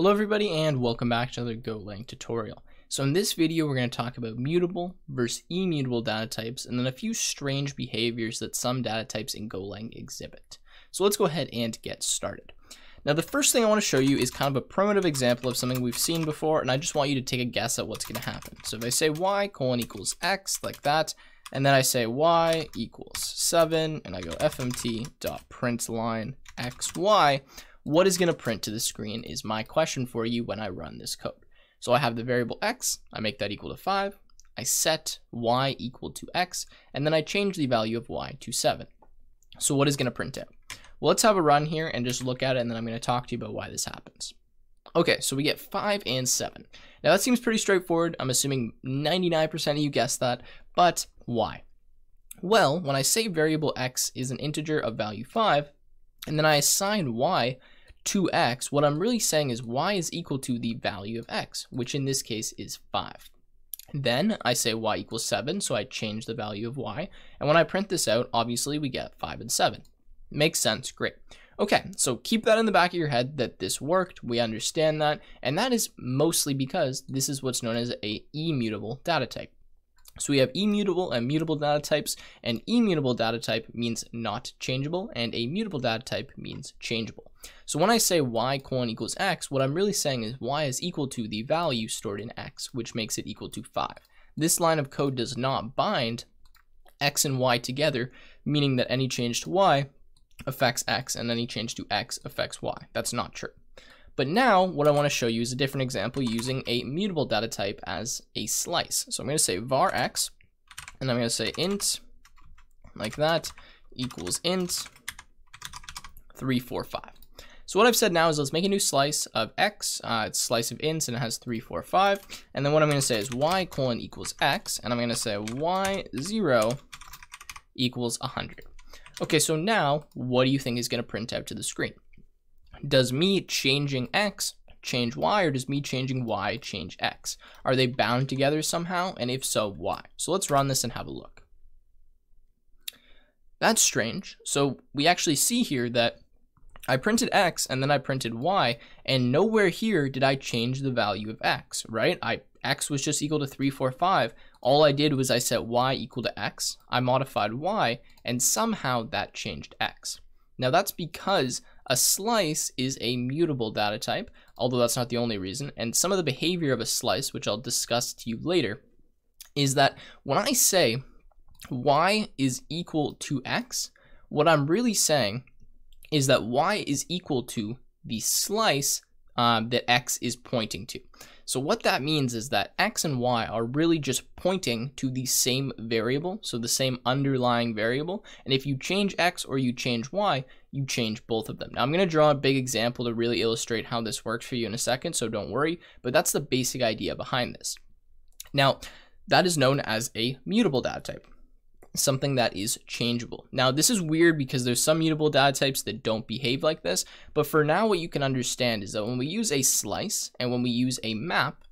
Hello everybody and welcome back to another Golang tutorial. So in this video we're going to talk about mutable versus immutable data types and then a few strange behaviors that some data types in Golang exhibit. So let's go ahead and get started. Now the first thing I want to show you is kind of a primitive example of something we've seen before and I just want you to take a guess at what's going to happen. So if I say y colon equals x like that and then I say y equals 7 and I go fmt dot print line xy what is going to print to the screen is my question for you when I run this code. So I have the variable x, I make that equal to 5, I set y equal to x, and then I change the value of y to 7. So what is going to print out? Well, let's have a run here and just look at it, and then I'm going to talk to you about why this happens. Okay, so we get 5 and 7. Now that seems pretty straightforward. I'm assuming 99% of you guessed that, but why? Well, when I say variable x is an integer of value 5, and then I assign y to x, what I'm really saying is y is equal to the value of x, which in this case is 5. Then I say y equals 7, so I change the value of y. And when I print this out, obviously we get 5 and 7. Makes sense, great. Okay, so keep that in the back of your head that this worked, we understand that, and that is mostly because this is what's known as a immutable data type. So we have immutable and mutable data types. An immutable data type means not changeable, and a mutable data type means changeable. So when I say y colon equals x, what I'm really saying is y is equal to the value stored in x, which makes it equal to 5. This line of code does not bind x and y together, meaning that any change to y affects x and any change to x affects y. That's not true. But now what I want to show you is a different example using a mutable data type as a slice. So I'm going to say var x, and I'm going to say int, like that, equals int 345. So what I've said now is let's make a new slice of x. Uh, it's slice of ints and it has 345. And then what I'm going to say is y colon equals x. And I'm going to say y0 equals 100. Okay, so now what do you think is going to print out to the screen? Does me changing x change y or does me changing y change x? Are they bound together somehow? And if so, why? So let's run this and have a look. That's strange. So we actually see here that I printed x and then I printed y and nowhere here did I change the value of x, right? I x was just equal to 345. All I did was I set y equal to x, I modified y, and somehow that changed x. Now that's because a slice is a mutable data type, although that's not the only reason. And some of the behavior of a slice, which I'll discuss to you later, is that when I say y is equal to x, what I'm really saying is that y is equal to the slice um, that x is pointing to. So what that means is that x and y are really just pointing to the same variable, so the same underlying variable. And if you change x or you change y, you change both of them. Now I'm going to draw a big example to really illustrate how this works for you in a second, so don't worry, but that's the basic idea behind this. Now, that is known as a mutable data type something that is changeable. Now, this is weird because there's some mutable data types that don't behave like this, but for now, what you can understand is that when we use a slice and when we use a map,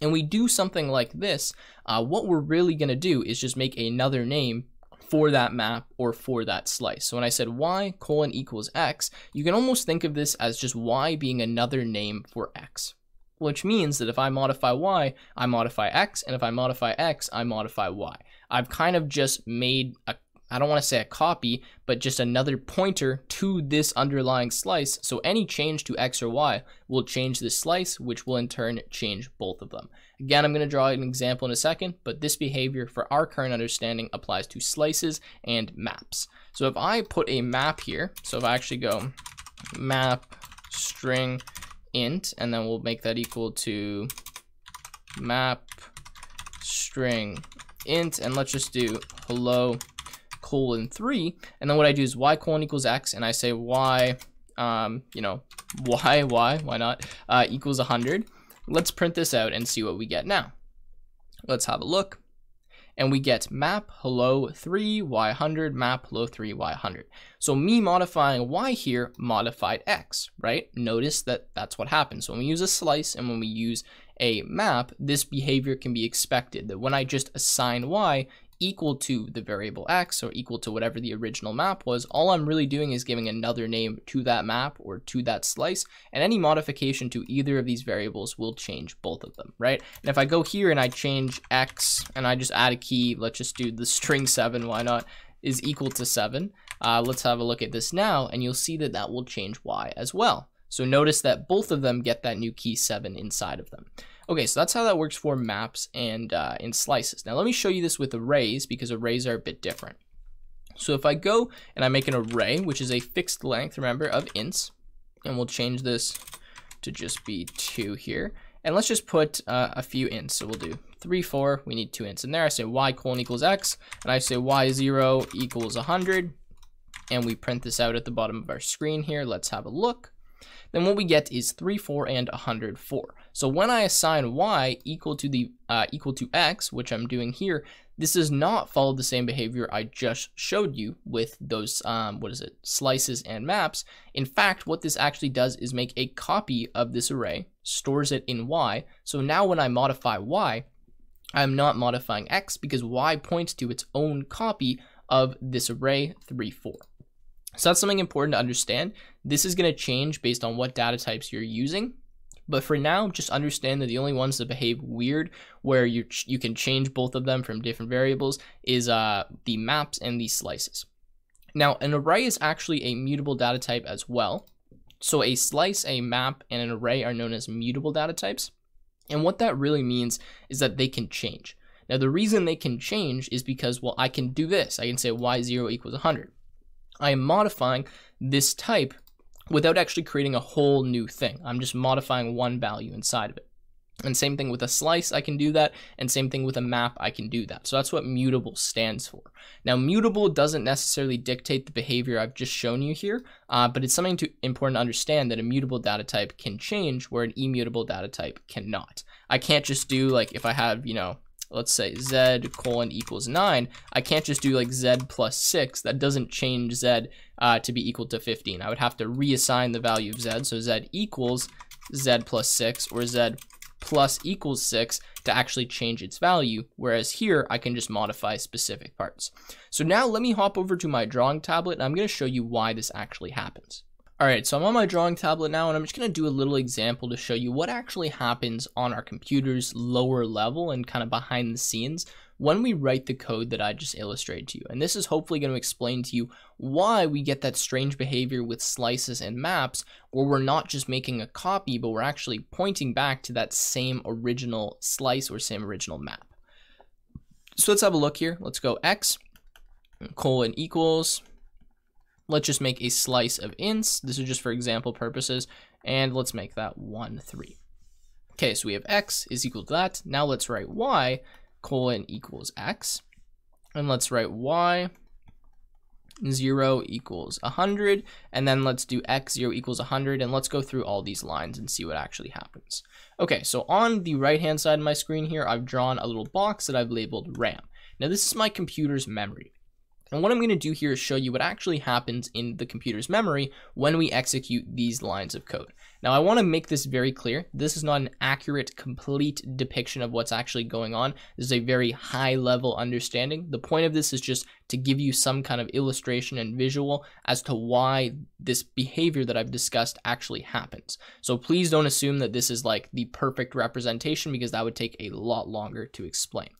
and we do something like this, uh, what we're really going to do is just make another name for that map or for that slice. So when I said y colon equals x, you can almost think of this as just y being another name for x, which means that if I modify y, I modify x, and if I modify x, I modify y. I've kind of just made a I don't want to say a copy, but just another pointer to this underlying slice. So any change to X or Y will change this slice, which will in turn change both of them. Again, I'm going to draw an example in a second, but this behavior for our current understanding applies to slices and maps. So if I put a map here, so if I actually go map string int, and then we'll make that equal to map string int, and let's just do hello colon 3. And then what I do is y colon equals x, and I say y, um, you know, y, y, why not, uh, equals 100. Let's print this out and see what we get now. Let's have a look. And we get map hello 3 y100 map hello 3 y100. So me modifying y here modified x, right? Notice that that's what happens. When we use a slice and when we use a map, this behavior can be expected that when I just assign y, equal to the variable x or equal to whatever the original map was, all I'm really doing is giving another name to that map or to that slice, and any modification to either of these variables will change both of them, right? And if I go here and I change x and I just add a key, let's just do the string 7, why not, is equal to 7. Uh, let's have a look at this now, and you'll see that that will change y as well. So notice that both of them get that new key 7 inside of them. Okay, so that's how that works for maps and uh, in slices. Now let me show you this with arrays because arrays are a bit different. So if I go and I make an array, which is a fixed length, remember, of ints, and we'll change this to just be 2 here. And let's just put uh, a few ints. So we'll do 3, 4. We need two ints in there. I say y colon equals x, and I say y0 equals 100. And we print this out at the bottom of our screen here. Let's have a look then what we get is 3, 4, and 104. So when I assign y equal to the uh, equal to x, which I'm doing here, this does not follow the same behavior I just showed you with those, um, what is it, slices and maps. In fact, what this actually does is make a copy of this array, stores it in y. So now when I modify y, I'm not modifying x because y points to its own copy of this array 3, 4. So that's something important to understand. This is going to change based on what data types you're using. But for now, just understand that the only ones that behave weird, where you you can change both of them from different variables, is uh, the maps and the slices. Now, an array is actually a mutable data type as well. So a slice, a map, and an array are known as mutable data types. And what that really means is that they can change. Now, the reason they can change is because, well, I can do this. I can say y0 equals 100. I am modifying this type without actually creating a whole new thing. I'm just modifying one value inside of it. And same thing with a slice, I can do that. And same thing with a map, I can do that. So that's what mutable stands for. Now, mutable doesn't necessarily dictate the behavior I've just shown you here, uh, but it's something to, important to understand that a mutable data type can change where an immutable data type cannot. I can't just do like if I have, you know, let's say z colon equals 9, I can't just do like z plus 6. That doesn't change z uh, to be equal to 15. I would have to reassign the value of z. So z equals z plus 6 or z plus equals 6 to actually change its value, whereas here I can just modify specific parts. So now let me hop over to my drawing tablet and I'm going to show you why this actually happens. Alright, so I'm on my drawing tablet now and I'm just going to do a little example to show you what actually happens on our computer's lower level and kind of behind the scenes when we write the code that I just illustrated to you. And this is hopefully going to explain to you why we get that strange behavior with slices and maps, where we're not just making a copy, but we're actually pointing back to that same original slice or same original map. So let's have a look here. Let's go x colon equals Let's just make a slice of ints. This is just for example purposes. And let's make that 1, 3. Okay, so we have x is equal to that. Now let's write y colon equals x. And let's write y 0 equals 100. And then let's do x 0 equals 100. And let's go through all these lines and see what actually happens. Okay, so on the right-hand side of my screen here, I've drawn a little box that I've labeled RAM. Now this is my computer's memory. And what I'm going to do here is show you what actually happens in the computer's memory when we execute these lines of code. Now I want to make this very clear. This is not an accurate, complete depiction of what's actually going on. This is a very high level understanding. The point of this is just to give you some kind of illustration and visual as to why this behavior that I've discussed actually happens. So please don't assume that this is like the perfect representation because that would take a lot longer to explain.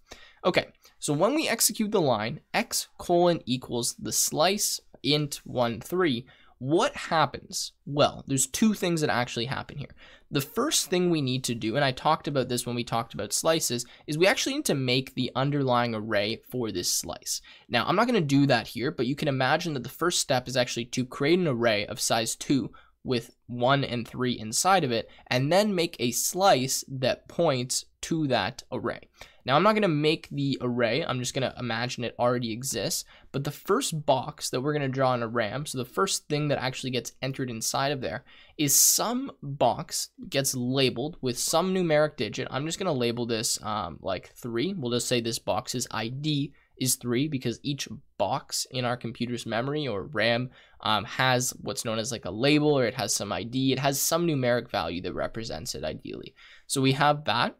Okay, so when we execute the line x colon equals the slice int 1, 3, what happens? Well, there's two things that actually happen here. The first thing we need to do, and I talked about this when we talked about slices, is we actually need to make the underlying array for this slice. Now, I'm not going to do that here, but you can imagine that the first step is actually to create an array of size 2 with 1 and 3 inside of it, and then make a slice that points to that array. Now I'm not going to make the array, I'm just going to imagine it already exists, but the first box that we're going to draw in a RAM, so the first thing that actually gets entered inside of there, is some box gets labeled with some numeric digit. I'm just going to label this um, like 3. We'll just say this box's ID is 3 because each box in our computer's memory or RAM um, has what's known as like a label or it has some ID. It has some numeric value that represents it ideally. So we have that.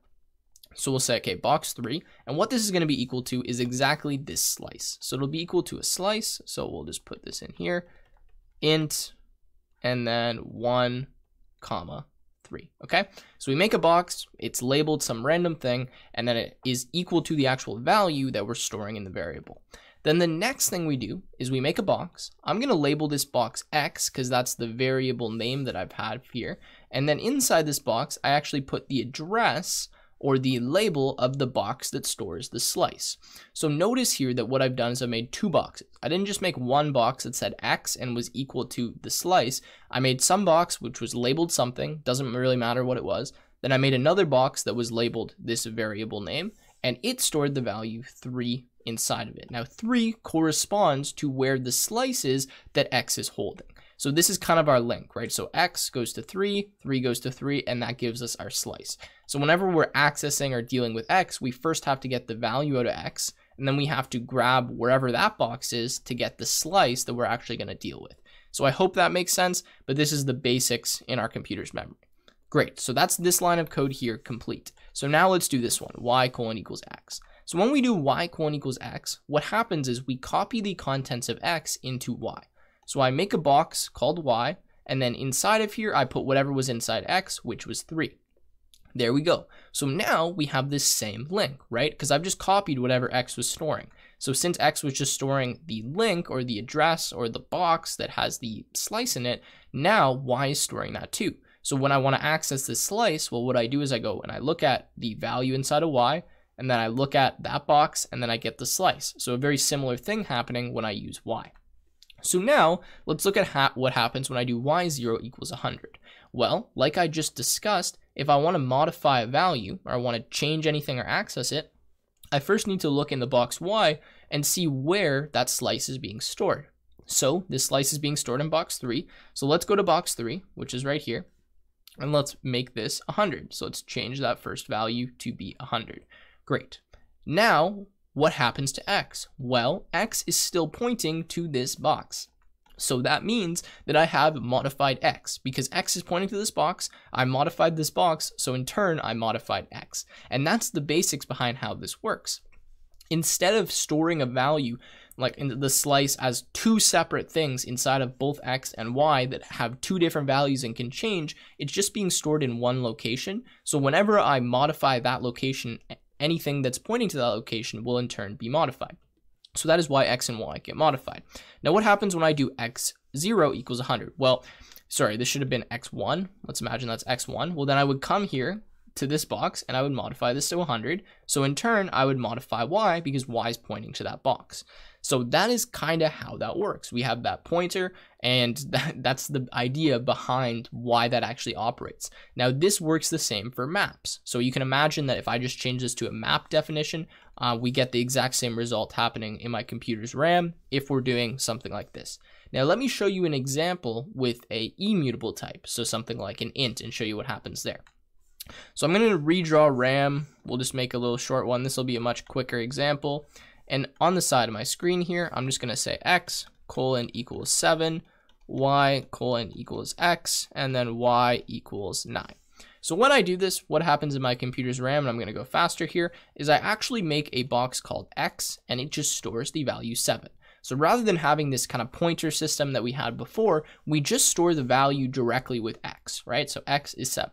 So we'll say, okay, box three. And what this is going to be equal to is exactly this slice. So it'll be equal to a slice. So we'll just put this in here, int, and then one comma three. Okay. So we make a box, it's labeled some random thing, and then it is equal to the actual value that we're storing in the variable. Then the next thing we do is we make a box. I'm going to label this box X because that's the variable name that I've had here. And then inside this box, I actually put the address or the label of the box that stores the slice. So notice here that what I've done is I made two boxes. I didn't just make one box that said X and was equal to the slice. I made some box which was labeled something, doesn't really matter what it was. Then I made another box that was labeled this variable name and it stored the value 3 inside of it. Now 3 corresponds to where the slice is that X is holding. So this is kind of our link, right? So X goes to 3, 3 goes to 3, and that gives us our slice. So whenever we're accessing or dealing with X, we first have to get the value out of X, and then we have to grab wherever that box is to get the slice that we're actually going to deal with. So I hope that makes sense, but this is the basics in our computer's memory. Great, so that's this line of code here complete. So now let's do this one, y colon equals x. So when we do y colon equals x, what happens is we copy the contents of x into y. So I make a box called y, and then inside of here, I put whatever was inside x, which was 3. There we go. So now we have this same link, right? Because I've just copied whatever x was storing. So since x was just storing the link or the address or the box that has the slice in it, now y is storing that too. So when I want to access this slice, well, what I do is I go and I look at the value inside of y, and then I look at that box, and then I get the slice. So a very similar thing happening when I use y. So now let's look at ha what happens when I do y0 equals 100. Well, like I just discussed, if I want to modify a value or I want to change anything or access it, I first need to look in the box y and see where that slice is being stored. So this slice is being stored in box 3. So let's go to box 3, which is right here, and let's make this 100. So let's change that first value to be 100. Great. Now what happens to x? Well, x is still pointing to this box. So that means that I have modified x. Because x is pointing to this box, I modified this box, so in turn, I modified x. And that's the basics behind how this works. Instead of storing a value like in the slice as two separate things inside of both x and y that have two different values and can change, it's just being stored in one location. So whenever I modify that location anything that's pointing to that location will in turn be modified. So that is why x and y get modified. Now what happens when I do x0 equals 100? Well, sorry, this should have been x1. Let's imagine that's x1. Well, then I would come here to this box and I would modify this to 100. So in turn, I would modify y because y is pointing to that box. So that is kind of how that works. We have that pointer and that, that's the idea behind why that actually operates. Now this works the same for maps. So you can imagine that if I just change this to a map definition, uh, we get the exact same result happening in my computer's RAM if we're doing something like this. Now let me show you an example with a immutable type, so something like an int and show you what happens there. So I'm going to redraw RAM. We'll just make a little short one. This will be a much quicker example. And on the side of my screen here, I'm just going to say x colon equals 7, y colon equals x, and then y equals 9. So when I do this, what happens in my computer's RAM, and I'm going to go faster here, is I actually make a box called x, and it just stores the value 7. So rather than having this kind of pointer system that we had before, we just store the value directly with x, right? So x is 7.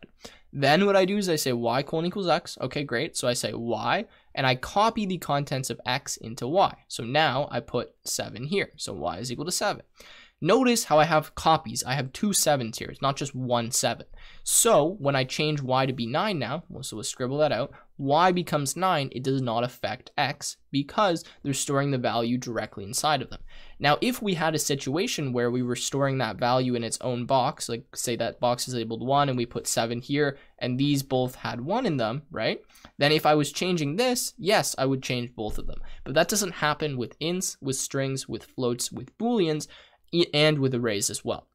Then what I do is I say y colon equals x. Okay, great. So I say y, and I copy the contents of x into y. So now I put 7 here. So y is equal to 7. Notice how I have copies. I have two sevens here. It's not just one 7. So when I change y to be 9 now, so we'll scribble that out, y becomes 9, it does not affect x because they're storing the value directly inside of them. Now, if we had a situation where we were storing that value in its own box, like say that box is labeled 1 and we put 7 here, and these both had 1 in them, right? Then if I was changing this, yes, I would change both of them. But that doesn't happen with ints, with strings, with floats, with booleans, and with arrays as well.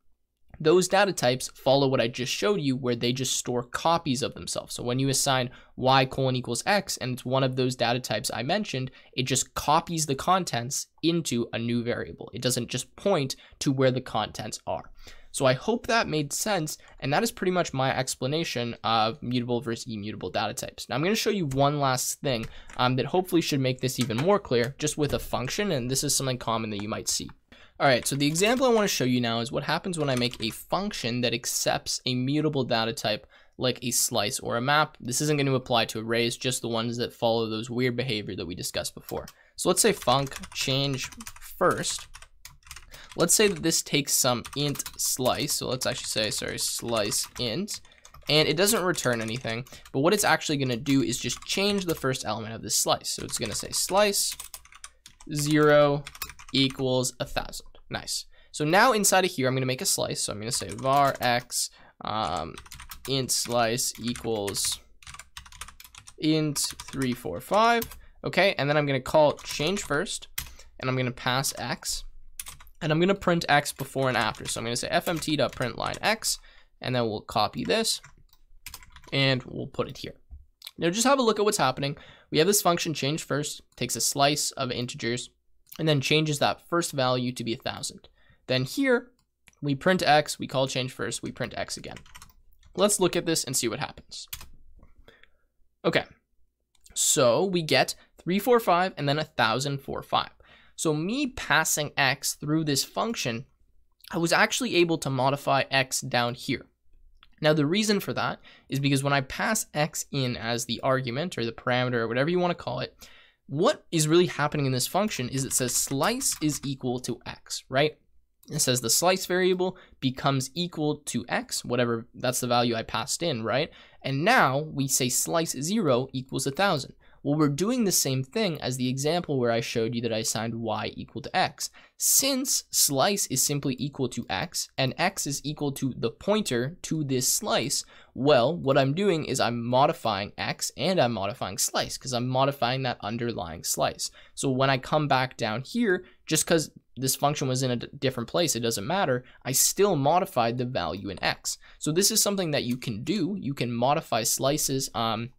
Those data types follow what I just showed you where they just store copies of themselves. So when you assign y colon equals x and it's one of those data types I mentioned, it just copies the contents into a new variable. It doesn't just point to where the contents are. So I hope that made sense, and that is pretty much my explanation of mutable versus immutable data types. Now I'm going to show you one last thing um, that hopefully should make this even more clear, just with a function, and this is something common that you might see. All right, so the example I want to show you now is what happens when I make a function that accepts a mutable data type like a slice or a map. This isn't going to apply to arrays, just the ones that follow those weird behavior that we discussed before. So let's say func change first Let's say that this takes some int slice. So let's actually say, sorry, slice int. And it doesn't return anything. But what it's actually going to do is just change the first element of this slice. So it's going to say slice 0 equals a 1,000. Nice. So now inside of here, I'm going to make a slice. So I'm to say var x um, int slice equals int 345. Okay, and then I'm going to call change first. And I'm going to pass x and I'm going to print x before and after. So I'm to say fmt.print line x, and then we'll copy this, and we'll put it here. Now just have a look at what's happening. We have this function change first, takes a slice of integers, and then changes that first value to be a 1,000. Then here, we print x, we call change first, we print x again. Let's look at this and see what happens. Okay, so we get 345 and then a 1045. So me passing x through this function, I was actually able to modify x down here. Now the reason for that is because when I pass x in as the argument or the parameter or whatever you want to call it, what is really happening in this function is it says slice is equal to x, right? It says the slice variable becomes equal to x, whatever, that's the value I passed in, right? And now we say slice 0 equals a 1,000. Well, we're doing the same thing as the example where I showed you that I assigned y equal to x. Since slice is simply equal to x, and x is equal to the pointer to this slice, well, what I'm doing is I'm modifying x and I'm modifying slice because I'm modifying that underlying slice. So when I come back down here, just because this function was in a different place, it doesn't matter, I still modified the value in x. So this is something that you can do. You can modify slices um,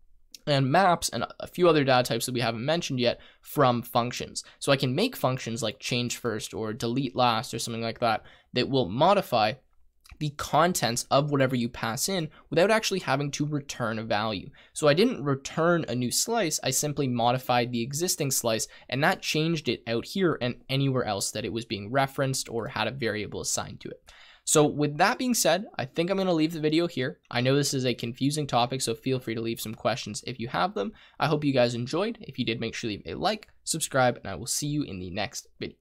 and maps and a few other data types that we haven't mentioned yet from functions. So I can make functions like change first or delete last or something like that that will modify the contents of whatever you pass in without actually having to return a value. So I didn't return a new slice, I simply modified the existing slice and that changed it out here and anywhere else that it was being referenced or had a variable assigned to it. So with that being said, I think I'm going to leave the video here. I know this is a confusing topic, so feel free to leave some questions if you have them. I hope you guys enjoyed. If you did, make sure to leave a like, subscribe, and I will see you in the next video.